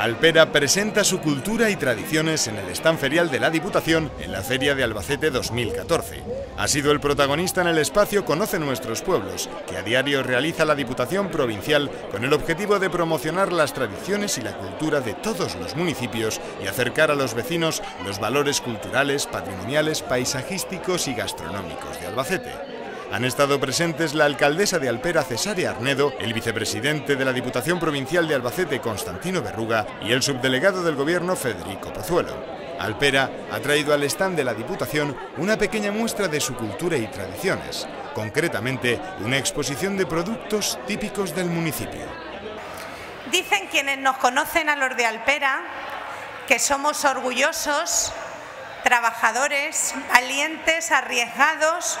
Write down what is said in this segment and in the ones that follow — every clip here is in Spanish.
Alpera presenta su cultura y tradiciones en el stand ferial de la Diputación en la Feria de Albacete 2014. Ha sido el protagonista en el espacio Conoce Nuestros Pueblos, que a diario realiza la Diputación Provincial con el objetivo de promocionar las tradiciones y la cultura de todos los municipios y acercar a los vecinos los valores culturales, patrimoniales, paisajísticos y gastronómicos de Albacete. Han estado presentes la alcaldesa de Alpera, Cesárea Arnedo, el vicepresidente de la Diputación Provincial de Albacete, Constantino Berruga, y el subdelegado del Gobierno, Federico Pozuelo. Alpera ha traído al stand de la Diputación una pequeña muestra de su cultura y tradiciones, concretamente una exposición de productos típicos del municipio. Dicen quienes nos conocen a los de Alpera que somos orgullosos, trabajadores, valientes, arriesgados,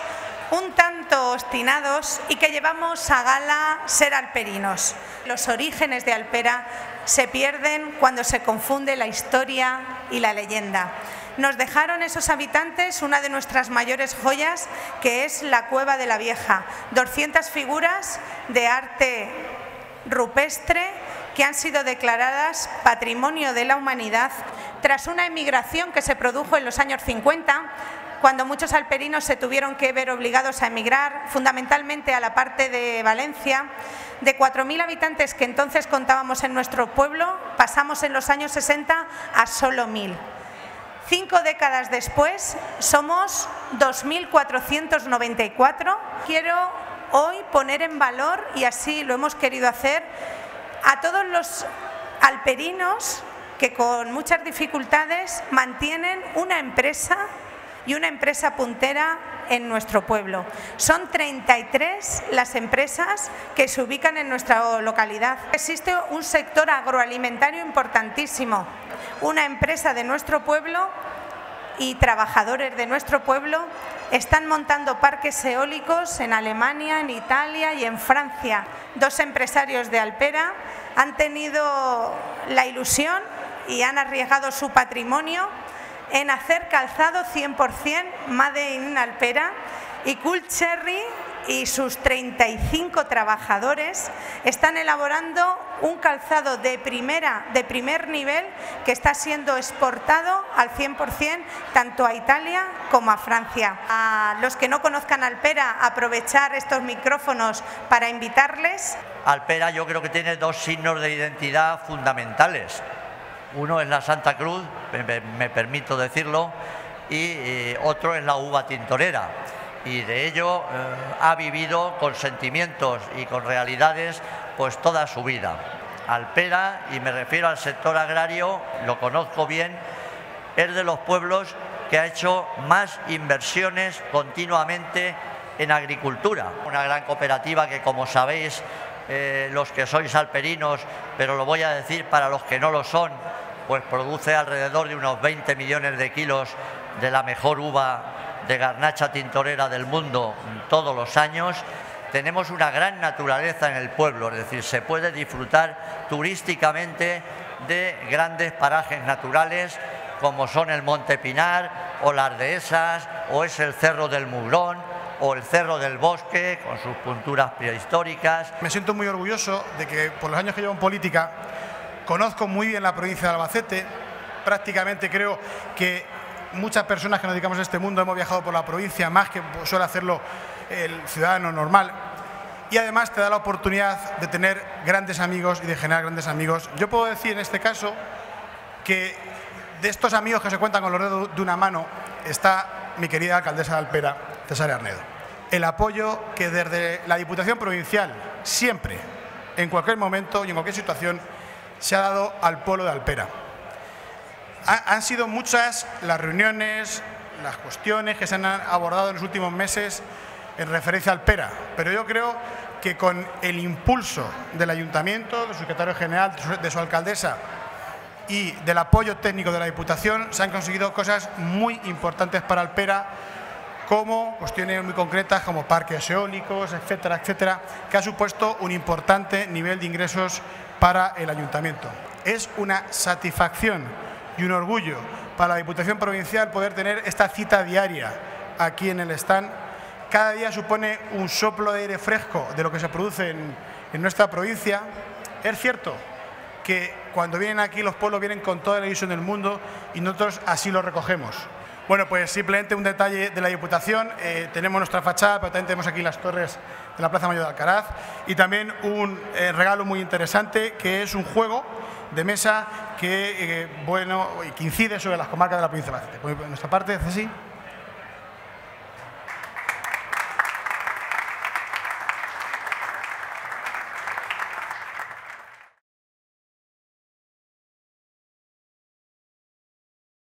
un tanto obstinados y que llevamos a gala ser alperinos. Los orígenes de Alpera se pierden cuando se confunde la historia y la leyenda. Nos dejaron esos habitantes una de nuestras mayores joyas, que es la Cueva de la Vieja. 200 figuras de arte rupestre que han sido declaradas Patrimonio de la Humanidad tras una emigración que se produjo en los años 50 cuando muchos alperinos se tuvieron que ver obligados a emigrar, fundamentalmente a la parte de Valencia. De 4.000 habitantes que entonces contábamos en nuestro pueblo, pasamos en los años 60 a solo 1.000. Cinco décadas después, somos 2.494. Quiero hoy poner en valor, y así lo hemos querido hacer, a todos los alperinos que con muchas dificultades mantienen una empresa y una empresa puntera en nuestro pueblo. Son 33 las empresas que se ubican en nuestra localidad. Existe un sector agroalimentario importantísimo, una empresa de nuestro pueblo y trabajadores de nuestro pueblo están montando parques eólicos en Alemania, en Italia y en Francia. Dos empresarios de Alpera han tenido la ilusión y han arriesgado su patrimonio en hacer calzado 100% Made in Alpera y Cool Cherry y sus 35 trabajadores están elaborando un calzado de primera de primer nivel que está siendo exportado al 100% tanto a Italia como a Francia. A los que no conozcan Alpera, aprovechar estos micrófonos para invitarles. Alpera yo creo que tiene dos signos de identidad fundamentales. Uno es la Santa Cruz, me, permito decirlo, y eh, otro es la uva tintorera. Y de ello eh, ha vivido con sentimientos y con realidades pues toda su vida. Alpera, y me refiero al sector agrario, lo conozco bien, es de los pueblos que ha hecho más inversiones continuamente en agricultura. Una gran cooperativa que, como sabéis, eh, los que sois alperinos, pero lo voy a decir para los que no lo son, pues produce alrededor de unos 20 millones de kilos de la mejor uva de garnacha tintorera del mundo todos los años. Tenemos una gran naturaleza en el pueblo, es decir, se puede disfrutar turísticamente de grandes parajes naturales como son el Monte Pinar o las Dehesas o es el Cerro del Mugrón o el Cerro del Bosque con sus punturas prehistóricas. Me siento muy orgulloso de que por los años que llevo en política Conozco muy bien la provincia de Albacete, prácticamente creo que muchas personas que nos dedicamos a este mundo hemos viajado por la provincia más que suele hacerlo el ciudadano normal. Y además te da la oportunidad de tener grandes amigos y de generar grandes amigos. Yo puedo decir en este caso que de estos amigos que se cuentan con los dedos de una mano está mi querida alcaldesa de Alpera, César Arnedo. El apoyo que desde la Diputación Provincial siempre, en cualquier momento y en cualquier situación, se ha dado al pueblo de Alpera. han sido muchas las reuniones, las cuestiones que se han abordado en los últimos meses en referencia a Alpera, pero yo creo que con el impulso del ayuntamiento, del secretario general, de su alcaldesa y del apoyo técnico de la Diputación, se han conseguido cosas muy importantes para Alpera, como cuestiones muy concretas como parques eólicos, etcétera, etcétera, que ha supuesto un importante nivel de ingresos para el ayuntamiento. Es una satisfacción y un orgullo para la Diputación Provincial poder tener esta cita diaria aquí en el stand. Cada día supone un soplo de aire fresco de lo que se produce en, nuestra provincia. Es cierto que cuando vienen aquí los pueblos vienen con toda la ilusión del mundo y nosotros así lo recogemos. Bueno, pues simplemente un detalle de la Diputación. Eh, tenemos nuestra fachada, pero también tenemos aquí las torres de la Plaza Mayor de Alcaraz y también un eh, regalo muy interesante que es un juego de mesa que, eh, bueno, que incide sobre las comarcas de la provincia de. Por nuestra parte, Ceci.